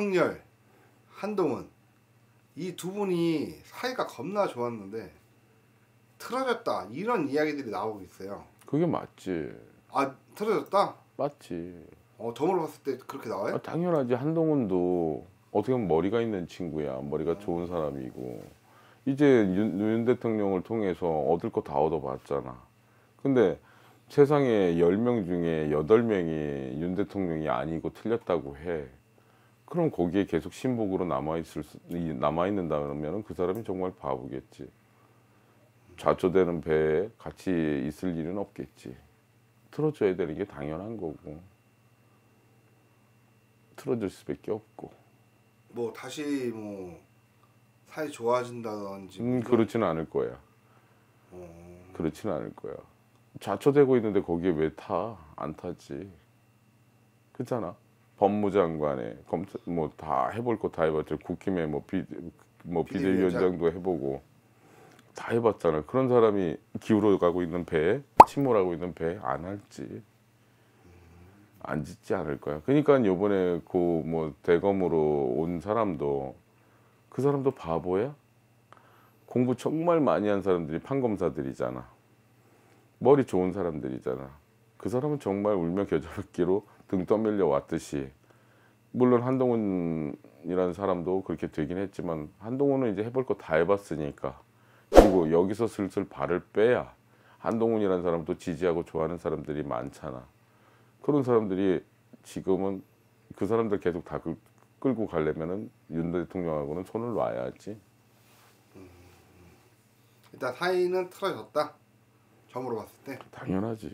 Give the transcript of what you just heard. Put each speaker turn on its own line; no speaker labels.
윤석열, 한동훈 이 두 분이 사이가 겁나 좋았는데 틀어졌다 이런 이야기들이 나오고 있어요.
그게 맞지.
아 틀어졌다?
맞지.
어 점으로 봤을 때 그렇게 나와요?
아, 당연하지. 한동훈도 어떻게 보면 머리가 있는 친구야. 머리가 좋은 사람이고. 이제 윤, 윤 대통령을 통해서 얻을 거 다 얻어봤잖아. 근데 세상에 10명 중에 8명이 윤 대통령이 아니고 틀렸다고 해. 그럼 거기에 계속 신복으로 남아 있을 수, 이- 남아 있는다면 그 사람이 정말 바보겠지. 좌초되는 배에 같이 있을 일은 없겠지. 틀어줘야 되는 게 당연한 거고. 틀어줄 수밖에 없고.
뭐 다시 뭐 사이 좋아진다든지
음,
뭐
그렇지는 않을 거야.
어,
그렇지는 않을 거야. 좌초되고 있는데 거기에 왜 타? 안 타지. 그렇잖아. 법무장관에 검찰 뭐다 해볼 거 다 해봤죠. 국힘에 뭐 비, 뭐
비대위원장.
비대위원장도 해보고 다 해봤잖아. 그런 사람이 기울어 가고 있는 배에 침몰하고 있는 배에 안 할지. 안 짓지 않을 거야. 그러니까 요번에 그 뭐 대검으로 온 사람도 그 사람도 바보야? 공부 정말 많이 한 사람들이 판검사들이잖아. 머리 좋은 사람들이잖아. 그 사람은 정말 울며 겨자먹기로 등 떠밀려 왔듯이 물론 한동훈이라는 사람도 그렇게 되긴 했지만 한동훈은 이제 해볼 거 다 해봤으니까 그리고 여기서 슬슬 발을 빼야 한동훈이라는 사람도 지지하고 좋아하는 사람들이 많잖아. 그런 사람들이 지금은 그 사람들 계속 다 끌- 끌고 가려면은 윤 대통령하고는 손을 놔야지.
일단 사이는 틀어졌다 점으로 봤을 때
당연하지.